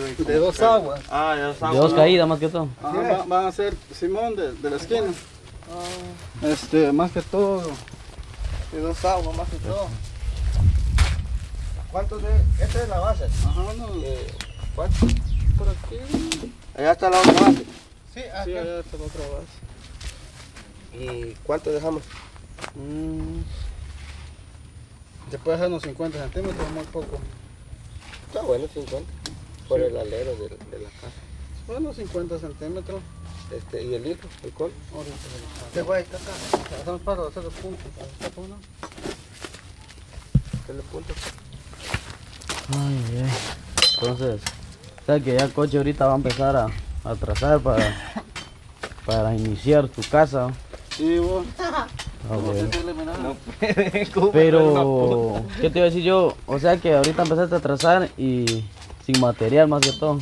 De dos aguas. Ah, de dos De caídas más que todo. Ajá, va- van a ser Simón de, de la esquina. Este, más que todo. De dos aguas más que todo. ¿Cuántos de...? Esta es la base. Ajá, no. Eh, ¿Cuántos? Por aquí. Allá está la otra base. Sí, allá está la otra base. ¿Y cuánto dejamos? Mm. Se puede hacer unos 50 centímetros, muy poco. Está bueno, 50. Por el alero de, de la casa. Bueno, 50 centímetros. Este, ¿Y el litro? ¿El col? Este güey está acá. para hacer los puntos. ¿Está uno? ¿Qué le punto? Ay. Entonces, o sea que ya el coche ahorita va a empezar a, a trazar para, para iniciar tu casa. Sí, vos. Ah, No bueno. Pero, ¿qué te iba a decir yo? O sea que ahorita empezaste a trazar y sin material más que todo.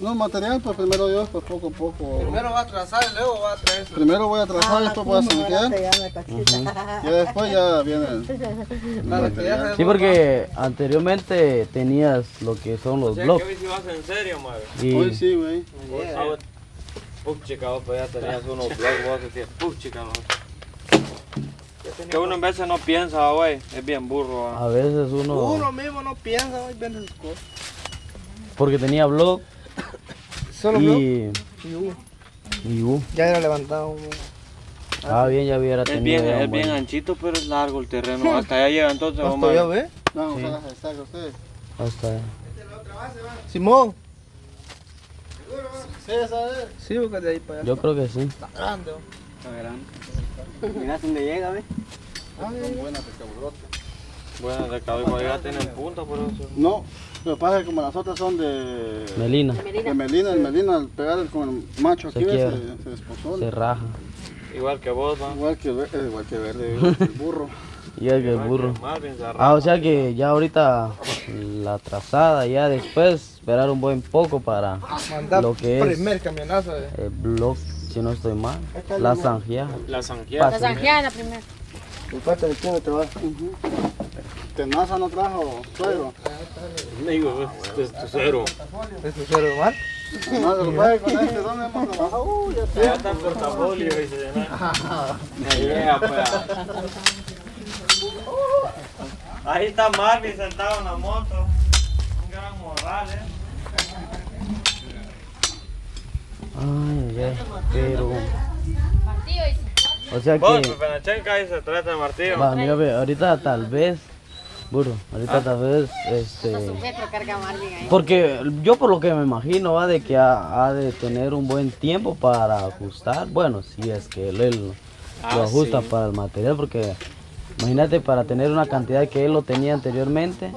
No, material, pues primero Dios, pues poco a poco. Primero va a trazar y luego va a traer. Primero voy a trazar, después voy a zanjear. Y después ya viene el material. Sí, porque anteriormente tenías lo que son los O sea, blogs. que hoy sí vas en serio, madre. Hoy Y sí, güey. Ah, vos- Puch, chica, vos pues ya tenías unos blogs, vos decías, puch, chica, no. Que uno en veces no piensa, güey, es bien burro. ah. a veces uno, Uno mismo no piensa, hoy vende sus cosas. Porque tenía blog Solo y, y uh, y uh, ya era levantado. ah, bien, ya hubiera Es tenido bien, ya un es bien anchito, pero es largo el terreno. Hasta allá llega entonces, ¿Hasta vamos ya a ve? Vamos a las estaca ustedes. hasta Simón. Sí, esa es. Sí, de ahí para allá. yo creo que sí. Está grande. Mira dónde llega, ¿ves? Ah, son buenas de caburote. Bueno, de cabello ya tienen punta, por eso. No, lo que pasa es que como las otras son de... Melina, De Melina, el Melina al pegar con el macho Se aquí ¿ves? quiebra. se, se desposó. se raja. Igual que vos, va. Igual que, eh, igual que verde, igual que el burro. Y el que el burro. Se Ah, o sea que ya ahorita la trazada, ya después esperar un buen poco para Mandar Lo que es- primer camionazo. De... el blog, si no estoy mal, la zanja. La zanjeada. La zanjeada primero. Me falta el kilo te va. Tenaza no trajo suegro. Digo, este es tu cero. ¿Es tu ya Ya está el portafolio. Ahí llega, pues. Ahí está Marvin sentado en la moto. Un gran morral, eh. Ay, ay, pero, Martillo y o sea Vos, que, Penachenca, ahí se trata el martillo. va, mira, ve, ahorita tal vez, burro, ahorita Ah. tal vez, este, porque yo por lo que me imagino, va, de que ha, ha de tener un buen tiempo para ajustar, bueno, si es que él, él lo Ah, ajusta sí. para el material, porque imagínate para tener una cantidad que él lo tenía anteriormente,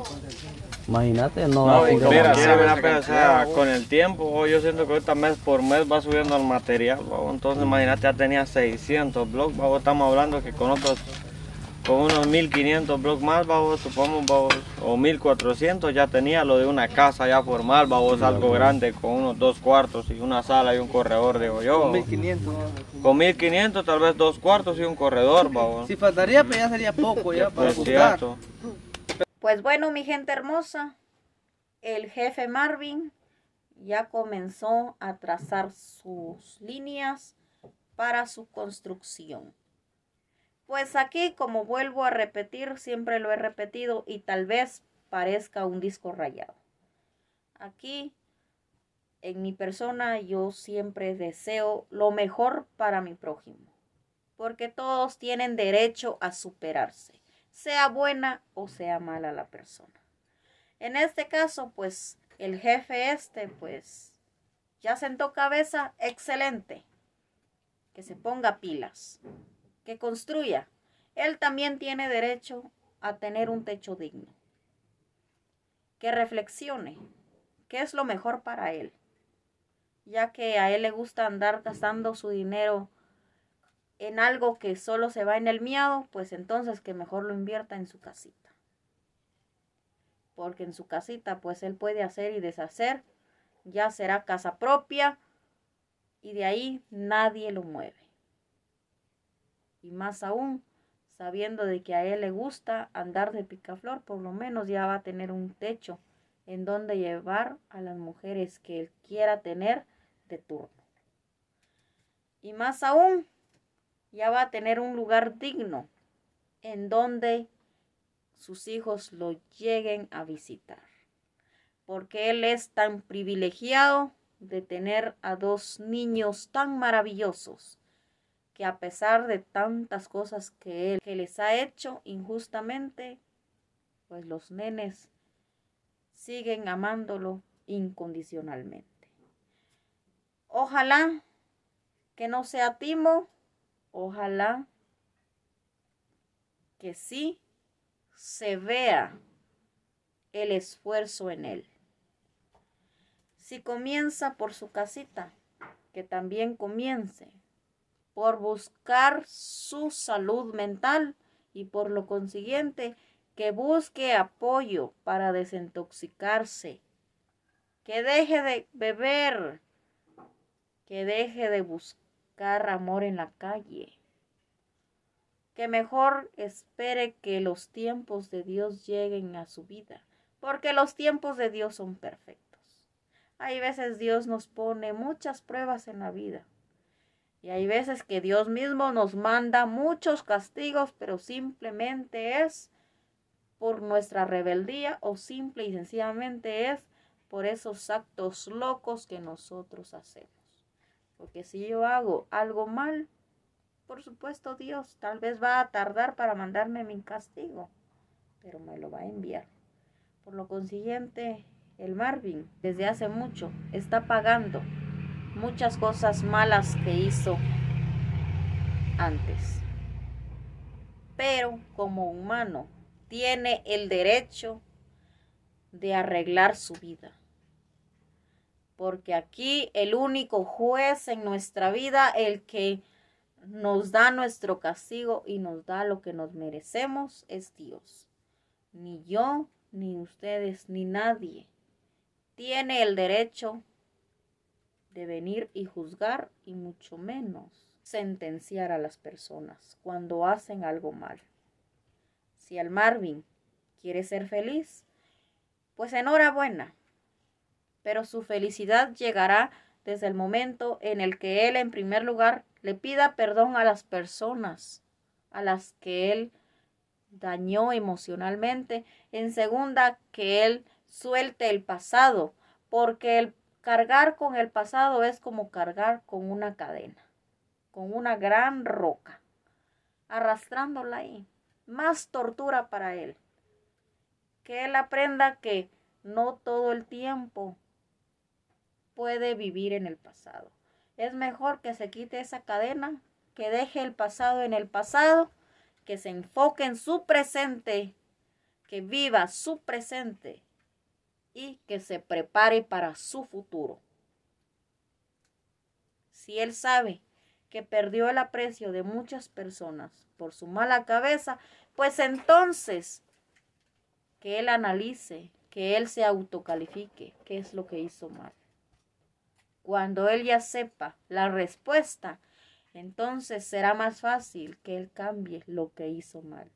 imagínate, no, No, mira, mira, mira, pero, o sea, con el tiempo, yo siento que ahorita mes por mes va subiendo el material, entonces imagínate, ya tenía 600 blogs, estamos hablando que con otros, con unos 1500 blogs más, babo, supongamos, babo, o 1400 ya tenía lo de una casa ya formal, babo, es algo grande, con unos dos cuartos y una sala y un corredor, digo yo. 1500. Con 1500 tal vez dos cuartos y un corredor, babo. Si faltaría, pues ya sería poco ya para Es ajustar. cierto. Pues bueno, mi gente hermosa, el jefe Marvin ya comenzó a trazar sus líneas para su construcción. Pues aquí, como vuelvo a repetir, siempre lo he repetido y tal vez parezca un disco rayado. Aquí, en mi persona, yo siempre deseo lo mejor para mi prójimo, porque todos tienen derecho a superarse sea buena o sea mala la persona. En este caso, pues el jefe este, pues ya sentó cabeza, excelente. Que se ponga pilas, que construya. Él también tiene derecho a tener un techo digno. Que reflexione qué es lo mejor para él, ya que a él le gusta andar gastando su dinero en algo que solo se va en el miado, pues entonces que mejor lo invierta en su casita. Porque en su casita pues él puede hacer y deshacer, ya será casa propia y de ahí nadie lo mueve. Y más aún, sabiendo de que a él le gusta andar de picaflor, por lo menos ya va a tener un techo en donde llevar a las mujeres que él quiera tener de turno. Y más aún, ya va a tener un lugar digno en donde sus hijos lo lleguen a visitar. Porque él es tan privilegiado de tener a dos niños tan maravillosos que a pesar de tantas cosas que él que les ha hecho injustamente, pues los nenes siguen amándolo incondicionalmente. Ojalá que no sea timo, ojalá que sí se vea el esfuerzo en él. Si comienza por su casita, que también comience por buscar su salud mental y por lo consiguiente que busque apoyo para desintoxicarse, que deje de beber, que deje de buscar amor en la calle, que mejor espere que los tiempos de Dios lleguen a su vida, porque los tiempos de Dios son perfectos. Hay veces Dios nos pone muchas pruebas en la vida. Y hay veces que Dios mismo nos manda muchos castigos, pero simplemente es por nuestra rebeldía o simple y sencillamente es por esos actos locos que nosotros hacemos. Porque si yo hago algo mal, por supuesto Dios tal vez va a tardar para mandarme mi castigo, pero me lo va a enviar. Por lo consiguiente, el Marvin desde hace mucho está pagando muchas cosas malas que hizo antes. Pero como humano tiene el derecho de arreglar su vida. Porque aquí el único juez en nuestra vida, el que nos da nuestro castigo y nos da lo que nos merecemos, es Dios. Ni yo, ni ustedes, ni nadie tiene el derecho de venir y juzgar y mucho menos sentenciar a las personas cuando hacen algo mal. Si el Marvin quiere ser feliz, pues enhorabuena. Pero su felicidad llegará desde el momento en el que él, en primer lugar, le pida perdón a las personas a las que él dañó emocionalmente. En segunda, que él suelte el pasado, porque el cargar con el pasado es como cargar con una cadena, con una gran roca, arrastrándola ahí más tortura para él. Que él aprenda que no todo el tiempo puede vivir en el pasado. Es mejor que se quite esa cadena, que deje el pasado en el pasado, que se enfoque en su presente, que viva su presente y que se prepare para su futuro. Si él sabe que perdió el aprecio de muchas personas por su mala cabeza, pues entonces que él analice, que él se autocalifique qué es lo que hizo mal. Cuando él ya sepa la respuesta, entonces será más fácil que él cambie lo que hizo mal.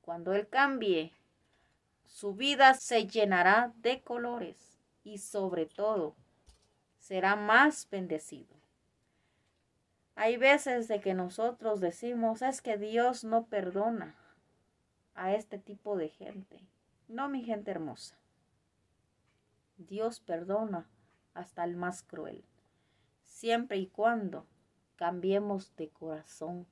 Cuando él cambie, su vida se llenará de colores y sobre todo será más bendecido. Hay veces de que nosotros decimos, es que Dios no perdona a este tipo de gente. No, mi gente hermosa. Dios perdona hasta el más cruel, siempre y cuando cambiemos de corazón.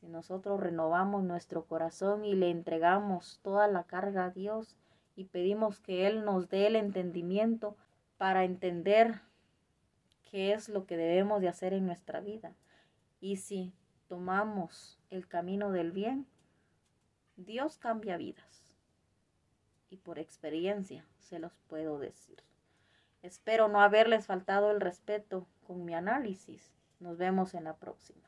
Si nosotros renovamos nuestro corazón y le entregamos toda la carga a Dios y pedimos que Él nos dé el entendimiento para entender qué es lo que debemos de hacer en nuestra vida. Y si tomamos el camino del bien, Dios cambia vidas. Y por experiencia se los puedo decir. Espero no haberles faltado el respeto con mi análisis. Nos vemos en la próxima.